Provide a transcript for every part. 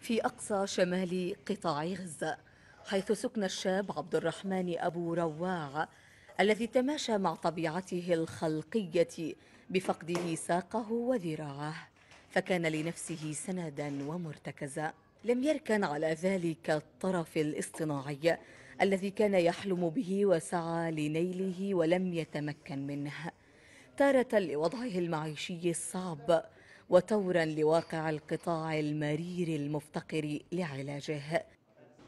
في أقصى شمال قطاع غزة حيث سكن الشاب عبد الرحمن أبو رواع الذي تماشى مع طبيعته الخلقية بفقده ساقه وذراعه فكان لنفسه سندا ومرتكزا. لم يركن على ذلك الطرف الاصطناعي الذي كان يحلم به وسعى لنيله ولم يتمكن منه. تارة لوضعه المعيشي الصعب وتورا لواقع القطاع المرير المفتقر لعلاجه.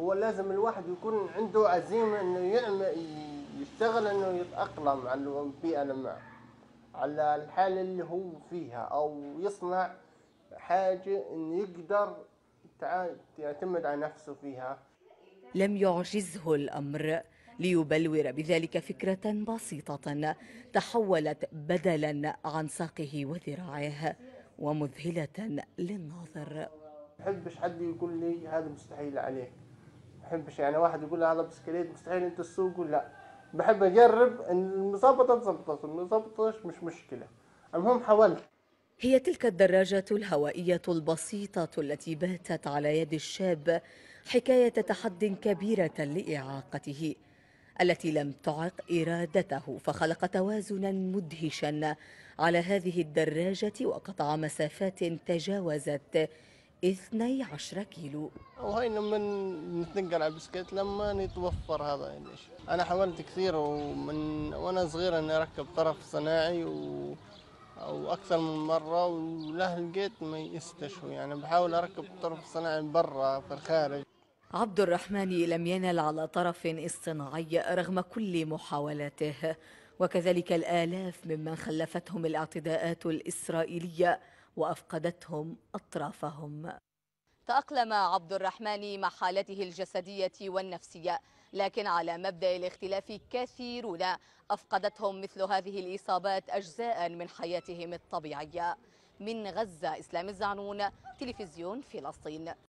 هو لازم الواحد يكون عنده عزيمة إنه يعمل يشتغل إنه يتأقلم على البيئة اللي على الحالة اللي هو فيها أو يصنع حاجة إنه يقدر يعتمد على نفسه فيها. لم يعجزه الأمر ليبلور بذلك فكرة بسيطة تحولت بدلا عن ساقه وذراعه ومذهلة للناظر. بحبش حد يقول لي هذا مستحيل عليك. بحبش يعني واحد يقول هذا بسكليت مستحيل أنت تسوقه لا. بحب أجرب إن المظبطه تظبطت المظبطه مش مشكلة. المهم حاولت. هي تلك الدراجة الهوائية البسيطة التي باتت على يد الشاب حكاية تحد كبيرة لإعاقته. التي لم تعق إرادته فخلق توازنا مدهشا على هذه الدراجة وقطع مسافات تجاوزت 12 كيلو. وهي لما نتنقل على البسكيت لما يتوفر هذا يعني. أنا حاولت كثير ومن وأنا صغير إني أركب طرف صناعي و أو أكثر من مرة وله لقيت ما يستشفوا يعني. بحاول أركب الطرف الصناعي برا في الخارج. عبد الرحمن لم ينل على طرف اصطناعي رغم كل محاولاته وكذلك الآلاف ممن خلفتهم الاعتداءات الإسرائيلية وأفقدتهم أطرافهم. تأقلم عبد الرحمن مع حالته الجسدية والنفسية لكن على مبدأ الاختلاف كثيرون أفقدتهم مثل هذه الإصابات أجزاء من حياتهم الطبيعية. من غزة إسلام الزعنون تلفزيون فلسطين.